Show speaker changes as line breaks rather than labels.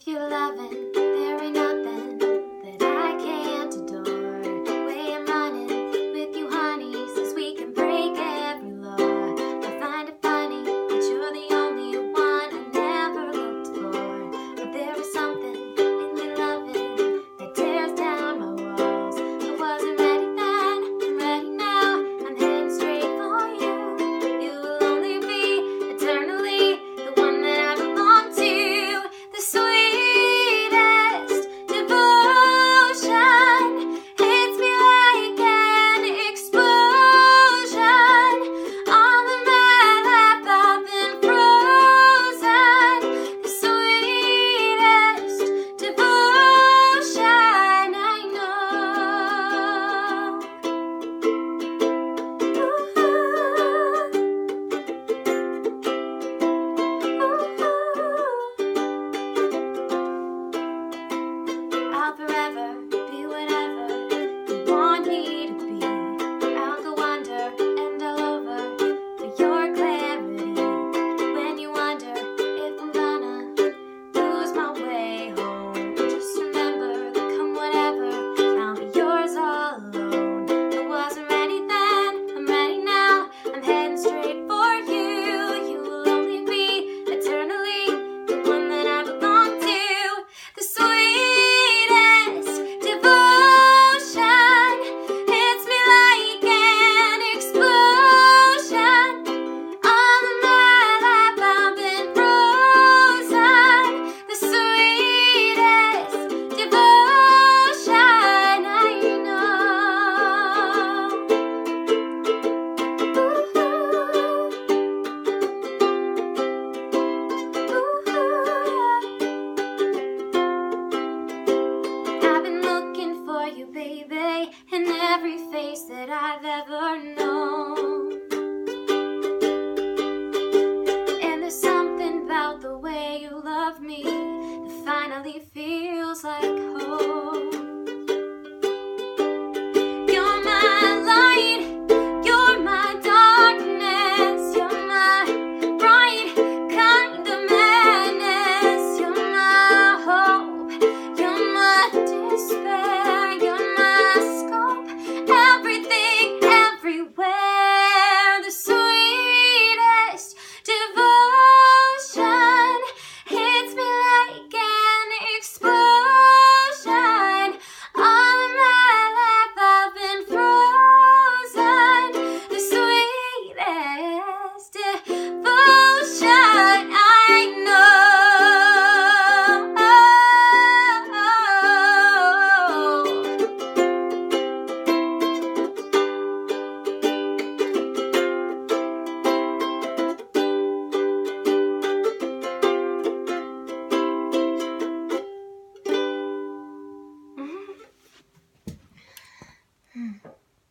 If you're loving, forever finally feels like home.